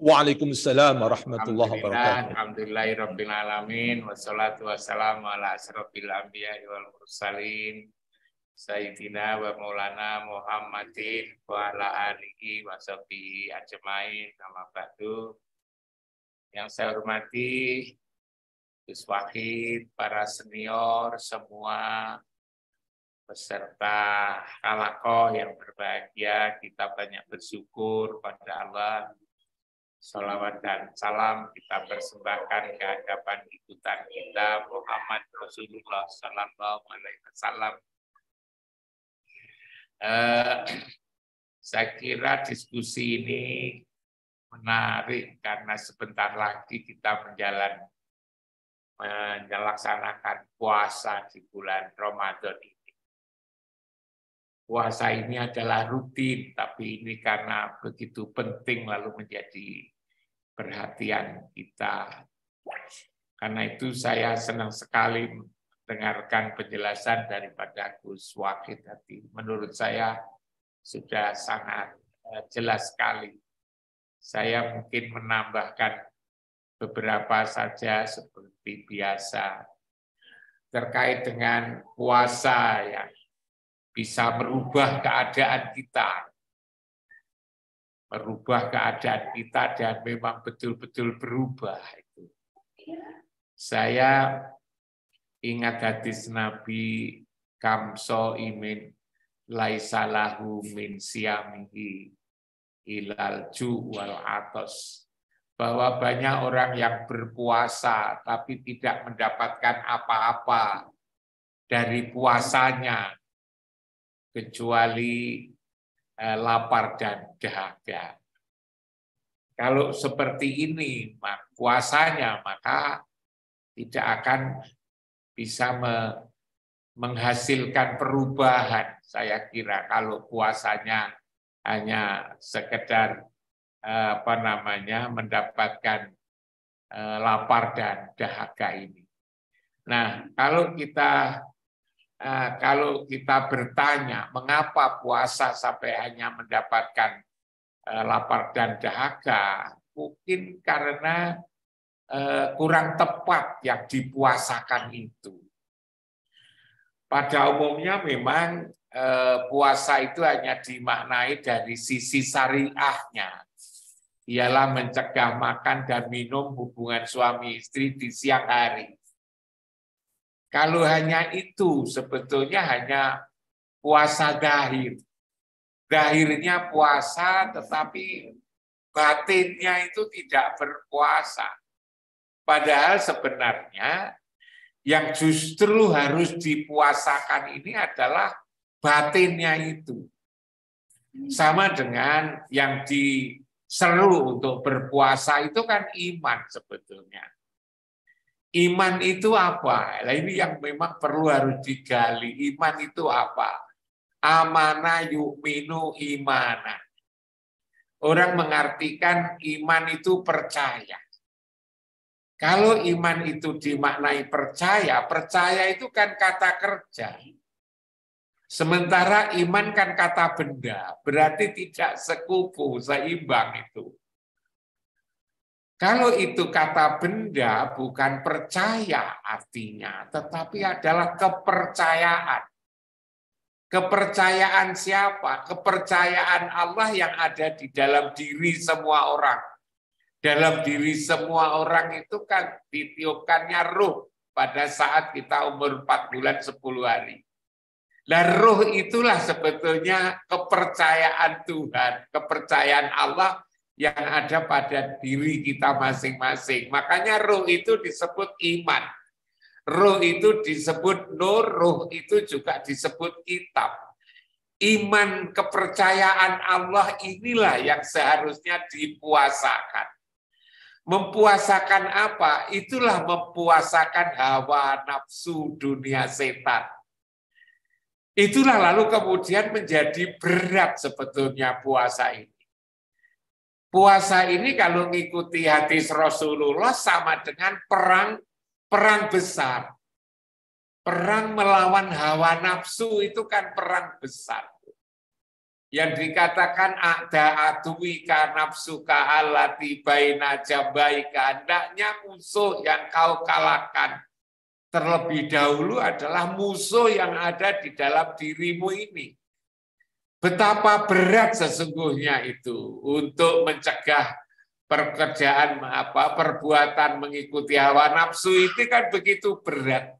Waalaikumsalam warahmatullahi wabarakatuh. Alhamdulillahirrabbilalamin. Wassalatu wassalamu ala asrafil anbiya wal mursalin. Sayyidina wa maulana Muhammadin wa ala alihi wa sahbihi ajmain. Nama ba'du. Yang saya hormati Gus Wahid, para senior, semua peserta kalakoh yang berbahagia, kita banyak bersyukur pada Allah Salawat dan salam kita persembahkan ke hadapan ikutan kita Muhammad Rasulullah Sallallahu Alaihi Wasallam. Uh, saya kira diskusi ini menarik karena sebentar lagi kita menjalan melaksanakan puasa di bulan Ramadan ini. Puasa ini adalah rutin, tapi ini karena begitu penting lalu menjadi perhatian kita. Karena itu saya senang sekali mendengarkan penjelasan daripada Gus Wakid tadi. Menurut saya sudah sangat eh, jelas sekali. Saya mungkin menambahkan beberapa saja seperti biasa terkait dengan puasa yang bisa merubah keadaan kita merubah keadaan kita dan memang betul-betul berubah itu. Saya ingat hadis Nabi kamso imin laisalahu min siamihi ilal ju wal atos bahwa banyak orang yang berpuasa tapi tidak mendapatkan apa-apa dari puasanya kecuali Eh, lapar dan dahaga. Kalau seperti ini puasanya maka tidak akan bisa menghasilkan perubahan. Saya kira kalau puasanya hanya sekedar eh, apa namanya mendapatkan eh, lapar dan dahaga ini. Nah, kalau kita Eh, kalau kita bertanya mengapa puasa sampai hanya mendapatkan lapar dan dahaga, mungkin karena kurang tepat yang dipuasakan itu. Pada umumnya memang puasa itu hanya dimaknai dari sisi syariahnya, ialah mencegah makan dan minum hubungan suami istri di siang hari kalau hanya itu sebetulnya hanya puasa dahir. Dahirnya puasa tetapi batinnya itu tidak berpuasa. Padahal sebenarnya yang justru harus dipuasakan ini adalah batinnya itu. Sama dengan yang diseru untuk berpuasa itu kan iman sebetulnya. Iman itu apa? Nah, ini yang memang perlu harus digali. Iman itu apa? Amana yu'minu imana. Orang mengartikan iman itu percaya. Kalau iman itu dimaknai percaya, percaya itu kan kata kerja. Sementara iman kan kata benda, berarti tidak sekufu, seimbang itu. Kalau itu kata benda bukan percaya artinya, tetapi adalah kepercayaan. Kepercayaan siapa? Kepercayaan Allah yang ada di dalam diri semua orang. Dalam diri semua orang itu kan ditiupkannya ruh pada saat kita umur 4 bulan 10 hari. Dan ruh itulah sebetulnya kepercayaan Tuhan, kepercayaan Allah yang ada pada diri kita masing-masing. Makanya roh itu disebut iman. Roh itu disebut nur, roh itu juga disebut kitab. Iman kepercayaan Allah inilah yang seharusnya dipuasakan. Mempuasakan apa? Itulah mempuasakan hawa nafsu dunia setan. Itulah lalu kemudian menjadi berat sebetulnya puasa ini. Puasa ini kalau mengikuti hadis Rasulullah sama dengan perang perang besar. Perang melawan hawa nafsu itu kan perang besar. Yang dikatakan ada atuwika nafsuka alati baina jabaika. Hendaknya musuh yang kau kalahkan terlebih dahulu adalah musuh yang ada di dalam dirimu ini. Betapa berat sesungguhnya itu untuk mencegah pekerjaan apa perbuatan mengikuti hawa nafsu itu kan begitu berat.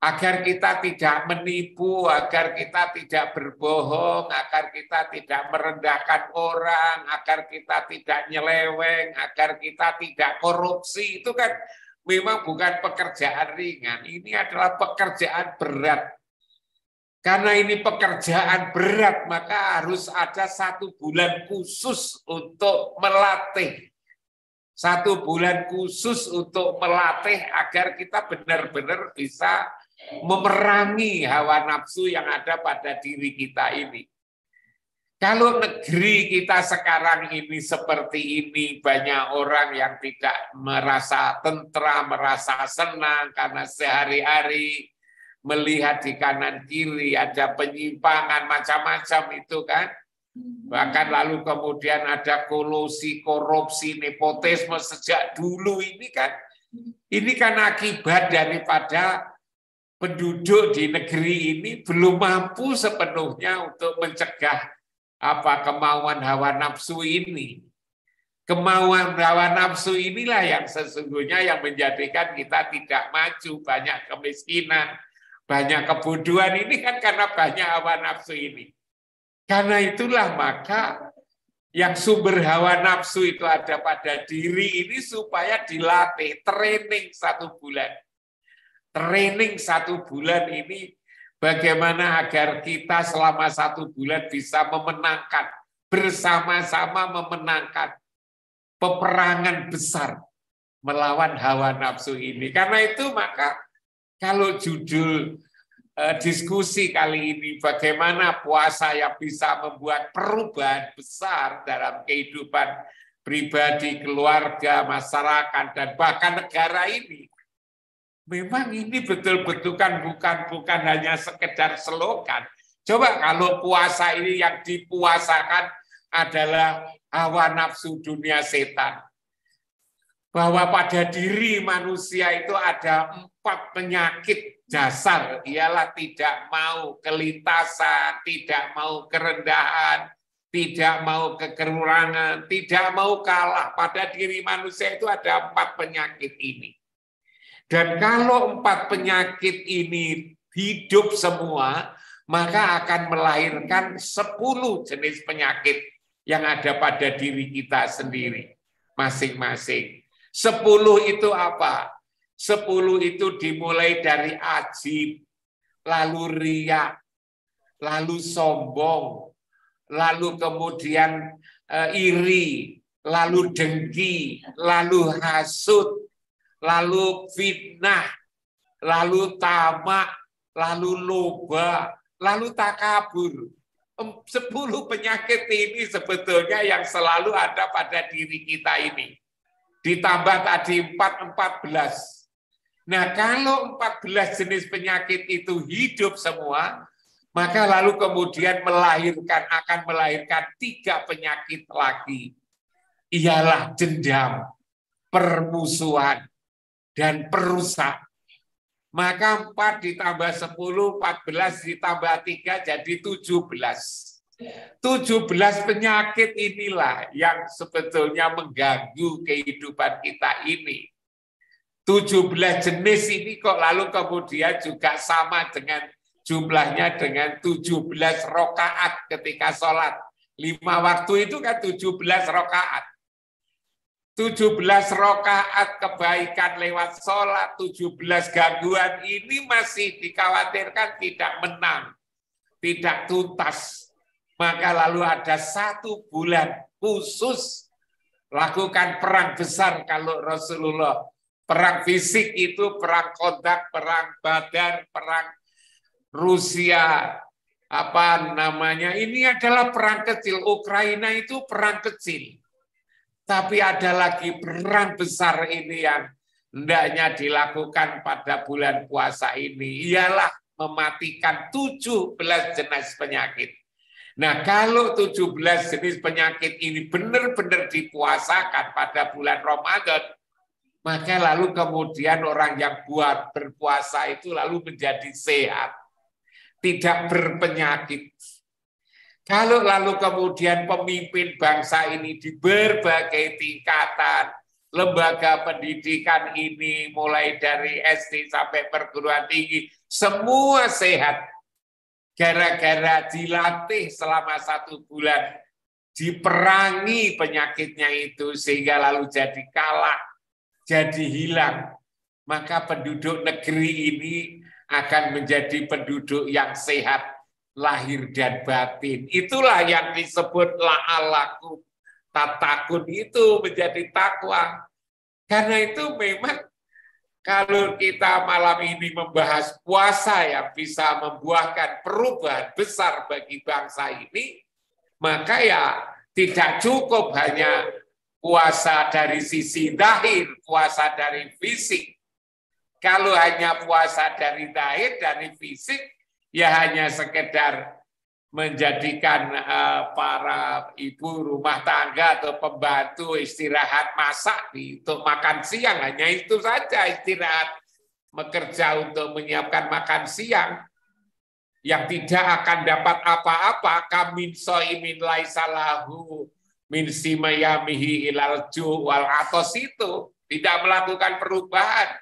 Agar kita tidak menipu, agar kita tidak berbohong, agar kita tidak merendahkan orang, agar kita tidak nyeleweng, agar kita tidak korupsi, itu kan memang bukan pekerjaan ringan. Ini adalah pekerjaan berat karena ini pekerjaan berat, maka harus ada satu bulan khusus untuk melatih. Satu bulan khusus untuk melatih agar kita benar-benar bisa memerangi hawa nafsu yang ada pada diri kita ini. Kalau negeri kita sekarang ini seperti ini, banyak orang yang tidak merasa tentram, merasa senang karena sehari-hari melihat di kanan kiri ada penyimpangan macam-macam itu kan. Bahkan lalu kemudian ada kolusi, korupsi, nepotisme sejak dulu ini kan. Ini kan akibat daripada penduduk di negeri ini belum mampu sepenuhnya untuk mencegah apa kemauan hawa nafsu ini. Kemauan hawa nafsu inilah yang sesungguhnya yang menjadikan kita tidak maju, banyak kemiskinan, banyak kebodohan ini kan karena banyak hawa nafsu ini. Karena itulah maka yang sumber hawa nafsu itu ada pada diri ini supaya dilatih, training satu bulan. Training satu bulan ini bagaimana agar kita selama satu bulan bisa memenangkan, bersama-sama memenangkan peperangan besar melawan hawa nafsu ini. Karena itu maka kalau judul uh, diskusi kali ini bagaimana puasa yang bisa membuat perubahan besar dalam kehidupan pribadi, keluarga, masyarakat, dan bahkan negara ini. Memang ini betul-betul kan bukan bukan hanya sekedar slogan. Coba kalau puasa ini yang dipuasakan adalah hawa nafsu dunia setan bahwa pada diri manusia itu ada empat penyakit dasar ialah tidak mau kelintasan, tidak mau kerendahan, tidak mau kekurangan, tidak mau kalah. Pada diri manusia itu ada empat penyakit ini. Dan kalau empat penyakit ini hidup semua, maka akan melahirkan sepuluh jenis penyakit yang ada pada diri kita sendiri masing-masing. Sepuluh itu apa? Sepuluh itu dimulai dari ajib, lalu riak, lalu sombong, lalu kemudian uh, iri, lalu dengki, lalu hasut, lalu fitnah, lalu tamak, lalu loba, lalu takabur. Sepuluh penyakit ini sebetulnya yang selalu ada pada diri kita ini ditambah tadi 4 14. Nah, kalau 14 jenis penyakit itu hidup semua, maka lalu kemudian melahirkan akan melahirkan tiga penyakit lagi. Ialah dendam, permusuhan, dan perusak. Maka 4 ditambah 10, 14 ditambah 3 jadi 17. 17 penyakit inilah yang sebetulnya mengganggu kehidupan kita ini. 17 jenis ini kok lalu kemudian juga sama dengan jumlahnya dengan 17 rokaat ketika sholat. Lima waktu itu kan 17 rokaat. 17 rokaat kebaikan lewat sholat, 17 gangguan ini masih dikhawatirkan tidak menang, tidak tuntas. Maka lalu ada satu bulan khusus lakukan perang besar kalau Rasulullah. Perang fisik itu perang kontak, perang badan, perang Rusia apa namanya ini adalah perang kecil. Ukraina itu perang kecil tapi ada lagi perang besar ini yang hendaknya dilakukan pada bulan puasa ini ialah mematikan 17 jenis penyakit. Nah, kalau 17 jenis penyakit ini benar-benar dipuasakan pada bulan Ramadan, maka lalu kemudian orang yang buat berpuasa itu lalu menjadi sehat tidak berpenyakit. Kalau lalu kemudian pemimpin bangsa ini di berbagai tingkatan, lembaga pendidikan ini mulai dari SD sampai perguruan tinggi, semua sehat. Gara-gara dilatih selama satu bulan, diperangi penyakitnya itu sehingga lalu jadi kalah, jadi hilang. Maka penduduk negeri ini akan menjadi penduduk yang sehat lahir dan batin. Itulah yang disebut la'alakum tatakun itu menjadi takwa. Karena itu memang kalau kita malam ini membahas puasa yang bisa membuahkan perubahan besar bagi bangsa ini, maka ya tidak cukup hanya puasa dari sisi dahir, puasa dari fisik, kalau hanya puasa dari dahir, dari fisik, ya hanya sekedar menjadikan uh, para ibu rumah tangga atau pembantu istirahat masak untuk makan siang. Hanya itu saja istirahat bekerja untuk menyiapkan makan siang yang tidak akan dapat apa-apa kamin soimin laisalahu min simayamihi ilal wal atos itu tidak melakukan perubahan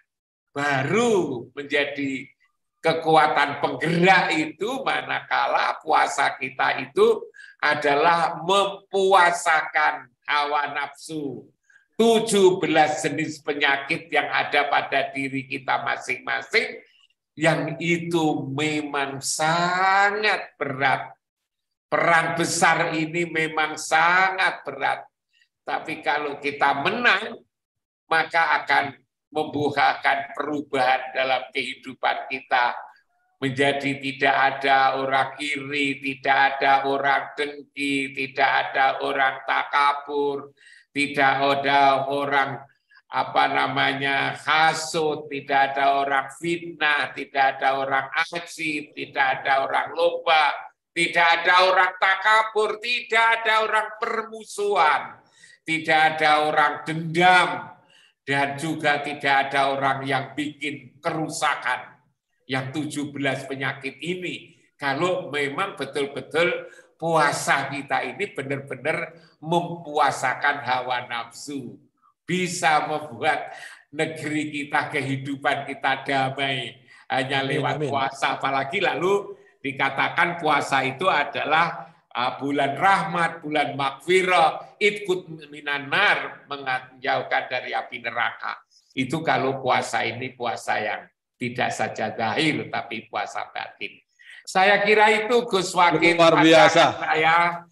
baru menjadi kekuatan penggerak itu manakala puasa kita itu adalah mempuasakan hawa nafsu. 17 jenis penyakit yang ada pada diri kita masing-masing yang itu memang sangat berat. Perang besar ini memang sangat berat. Tapi kalau kita menang, maka akan membukakan perubahan dalam kehidupan kita menjadi tidak ada orang iri, tidak ada orang dengki, tidak ada orang takabur, tidak ada orang apa namanya hasut, tidak ada orang fitnah, tidak ada orang aksi, tidak ada orang lupa, tidak ada orang takabur, tidak ada orang permusuhan, tidak ada orang dendam, dan juga tidak ada orang yang bikin kerusakan yang 17 penyakit ini. Kalau memang betul-betul puasa kita ini benar-benar mempuasakan hawa nafsu. Bisa membuat negeri kita, kehidupan kita damai. Hanya lewat puasa. Apalagi lalu dikatakan puasa itu adalah Ah, bulan rahmat, bulan makfirah, ikut minanar, menjauhkan dari api neraka. Itu kalau puasa ini puasa yang tidak saja zahir, tapi puasa batin. Saya kira itu Gus Wakil luar biasa. Saya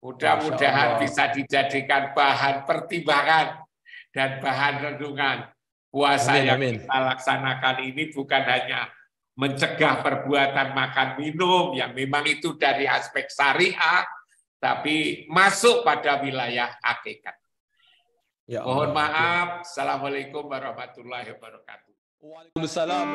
mudah-mudahan bisa dijadikan bahan pertimbangan dan bahan renungan. Puasa amin, yang amin. kita laksanakan ini bukan hanya mencegah perbuatan makan minum yang memang itu dari aspek syariah tapi masuk pada wilayah hakikat. Ya Mohon maaf. Assalamualaikum warahmatullahi wabarakatuh. Waalaikumsalam.